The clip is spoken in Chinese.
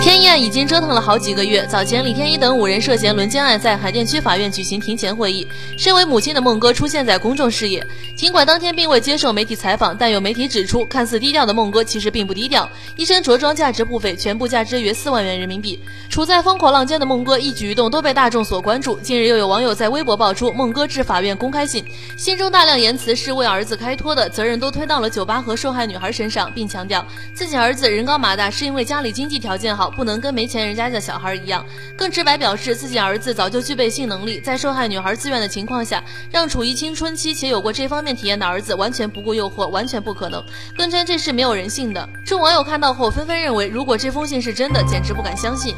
天一案已经折腾了好几个月。早前，李天一等五人涉嫌轮奸案在海淀区法院举行庭前会议。身为母亲的孟哥出现在公众视野。尽管当天并未接受媒体采访，但有媒体指出，看似低调的孟哥其实并不低调。一身着装价值不菲，全部价值约四万元人民币。处在风口浪尖的孟哥一举一动都被大众所关注。近日，又有网友在微博爆出孟哥致法院公开信，信中大量言辞是为儿子开脱的，责任都推到了酒吧和受害女孩身上，并强调自己儿子人高马大是因为家里经济条件好。不能跟没钱人家的小孩一样，更直白表示自己儿子早就具备性能力，在受害女孩自愿的情况下，让处于青春期且有过这方面体验的儿子完全不顾诱惑，完全不可能，更称这是没有人性的。众网友看到后纷纷认为，如果这封信是真的，简直不敢相信。